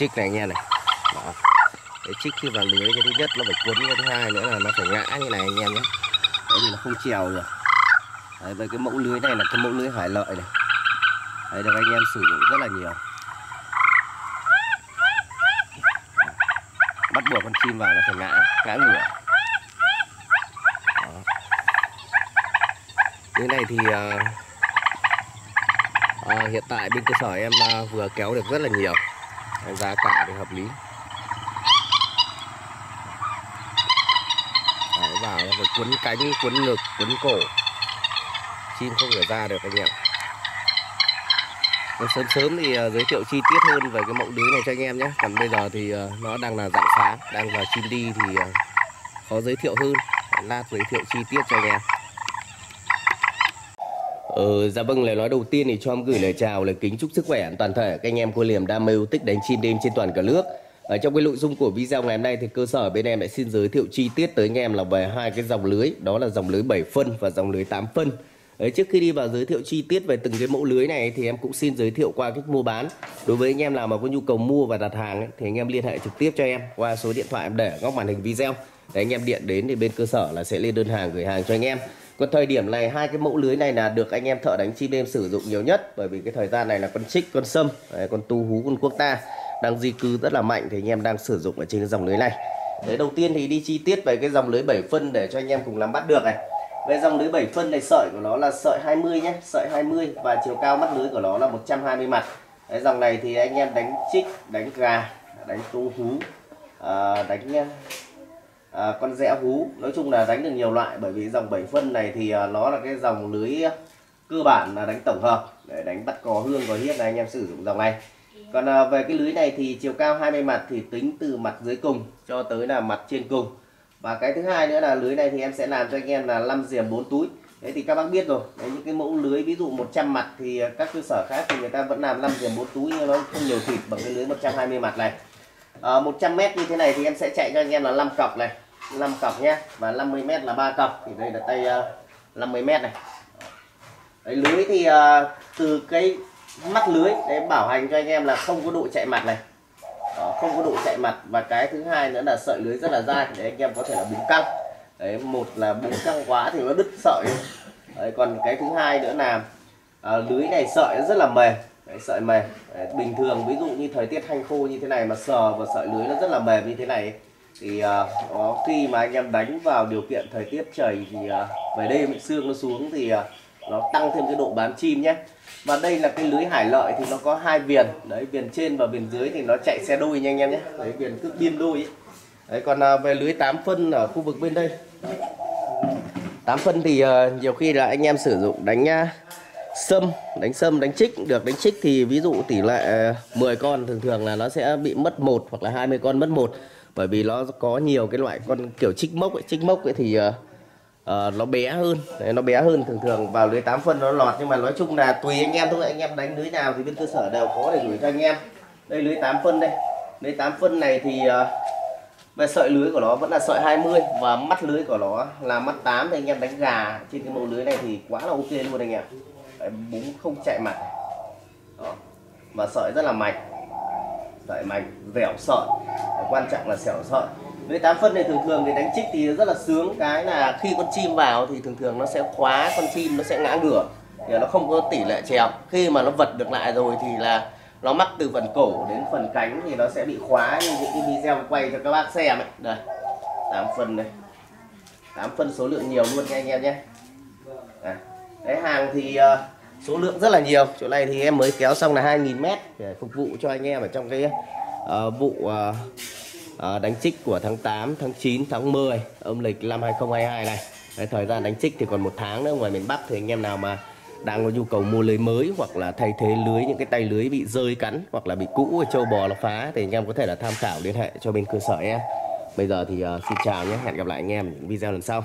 chích này nghe này. Đó. cái chích khi vào lưới cái thứ nhất nó phải cuốn cái thứ hai nữa là nó phải ngã như này anh em nhé. Đấy thì nó không trèo được. Đấy, với cái mẫu lưới này là cái mẫu lưới hải lợi này. Đấy được anh em sử dụng rất là nhiều. Bắt buộc con chim vào nó phải ngã ngã ngửa. Đó. cái này thì à, à, hiện tại bên cơ sở em à, vừa kéo được rất là nhiều giá cả thì hợp lý. Đấy, vào nó phải cuốn cánh cuốn ngực cuốn cổ. Chim không thể ra được anh em. Sớm sớm thì à, giới thiệu chi tiết hơn về cái mẫu đứa này cho anh em nhé còn bây giờ thì à, nó đang là dạng sáng đang vào chim đi thì có khó giới thiệu hơn. Lát giới thiệu chi tiết cho anh em. Ờ, dạ vâng, lời nói đầu tiên thì cho em gửi lời chào, lời kính chúc sức khỏe toàn thể các anh em cô liềm đam mê yêu thích đánh chim đêm trên toàn cả nước. Ở trong cái nội dung của video ngày hôm nay thì cơ sở bên em lại xin giới thiệu chi tiết tới anh em là về hai cái dòng lưới, đó là dòng lưới 7 phân và dòng lưới 8 phân. Đấy, trước khi đi vào giới thiệu chi tiết về từng cái mẫu lưới này thì em cũng xin giới thiệu qua cách mua bán. Đối với anh em nào mà có nhu cầu mua và đặt hàng ấy, thì anh em liên hệ trực tiếp cho em qua số điện thoại em để góc màn hình video. Để anh em điện đến thì bên cơ sở là sẽ lên đơn hàng gửi hàng cho anh em. Còn thời điểm này hai cái mẫu lưới này là được anh em thợ đánh chim đêm sử dụng nhiều nhất bởi vì cái thời gian này là con trích, con sâm, con tu hú, con quốc ta đang di cư rất là mạnh thì anh em đang sử dụng ở trên dòng lưới này. Đấy đầu tiên thì đi chi tiết về cái dòng lưới 7 phân để cho anh em cùng nắm bắt được này. Về dòng lưới 7 phân này sợi của nó là sợi 20 nhé, sợi 20 và chiều cao mắt lưới của nó là 120 mặt. Đấy, dòng này thì anh em đánh trích, đánh gà, đánh tu hú, à, đánh à, con rẽ hú nói chung là đánh được nhiều loại bởi vì dòng 7 phân này thì à, nó là cái dòng lưới à, cơ bản là đánh tổng hợp để đánh bắt cò hương cò hiếp này anh em sử dụng dòng này. Còn à, về cái lưới này thì chiều cao 20 mặt thì tính từ mặt dưới cùng cho tới là mặt trên cùng. Và cái thứ hai nữa là lưới này thì em sẽ làm cho anh em là 5 diềm 4 túi. Đấy thì các bác biết rồi đấy những cái mẫu lưới ví dụ 100 mặt thì à, các cơ sở khác thì người ta vẫn làm 5 diềm 4 túi nhưng nó không nhiều thịt bằng cái lưới 120 mặt này. Ờ, à, 100 mét như thế này thì em sẽ chạy cho anh em là 5 cọc này. 5 cọc nhé và 50 mét là 3 cọc. Thì đây là tay ờ, uh, 50 mét này. Đấy, lưới thì uh, từ cái mắt lưới để bảo hành cho anh em là không có độ chạy mặt này. Đó, không có độ chạy mặt. Và cái thứ hai nữa là sợi lưới rất là dai để anh em có thể là búng căng. Đấy một là búng căng quá thì nó đứt sợi. Đấy, còn cái thứ hai nữa là à, lưới này sợi rất là mềm đấy, sợi mềm. Đấy, bình thường ví dụ như thời tiết hanh khô như thế này mà sờ vào sợi lưới nó rất là mềm như thế này thì uh, khi mà anh em đánh vào điều kiện thời tiết trời thì uh, về đêm sương nó xuống thì uh, nó tăng thêm cái độ bám chim nhé. Và đây là cái lưới hải lợi thì nó có hai viền. Đấy viền trên và viền dưới thì nó chạy xe đôi nha anh em nhé. Đấy viền cứ biên đôi ấy. đấy còn uh, về lưới 8 phân ở khu vực bên đây. 8 phân thì uh, nhiều khi là anh em sử dụng đánh uh, sâm đánh sâm đánh trích được đánh trích thì ví dụ tỷ lệ à, 10 con thường thường là nó sẽ bị mất một hoặc là 20 con mất một. Bởi vì nó có nhiều cái loại con kiểu trích mốc ấy, trích mốc ấy thì uh, uh, nó bé hơn. Đấy, nó bé hơn thường thường vào lưới 8 phân nó lọt. Nhưng mà nói chung là tùy anh em thôi anh em đánh lưới nào thì bên cơ sở đều có để gửi cho anh em. Đây lưới 8 phân đây. Lưới 8 phân này thì uh, về sợi lưới của nó vẫn là sợi 20 và mắt lưới của nó là mắt 8 thì anh em đánh gà trên cái mẫu lưới này thì quá là ok luôn anh em. Đấy, búng không chạy mạch Đó. và sợi rất là mạch sợi mạch dẻo sợi. Quan trọng là dẻo sợi. Với 8 phân này thường thường thì đánh trích thì rất là sướng. Cái là khi con chim vào thì thường thường nó sẽ khóa con chim nó sẽ ngã ngửa. Thì nó không có tỷ lệ trèo. Khi mà nó vật được lại rồi thì là nó mắc từ phần cổ đến phần cánh thì nó sẽ bị khóa như những cái video quay cho các bác xem ấy. đây 8 phân này 8 phân số lượng nhiều luôn nha anh em nhé à. đấy hàng thì uh, số lượng rất là nhiều. Chỗ này thì em mới kéo xong là 2.000 mét để phục vụ cho anh em ở trong cái uh, vụ uh, uh, đánh trích của tháng 8 tháng 9 tháng 10 âm lịch năm 2022 này. Đấy, thời gian đánh trích thì còn một tháng nữa ngoài miền Bắc thì anh em nào mà đang có nhu cầu mua lưới mới hoặc là thay thế lưới những cái tay lưới bị rơi cắn hoặc là bị cũ ở châu bò nó phá thì anh em có thể là tham khảo liên hệ cho bên cơ sở em bây giờ thì uh, xin chào nhé. Hẹn gặp lại anh em những video lần sau.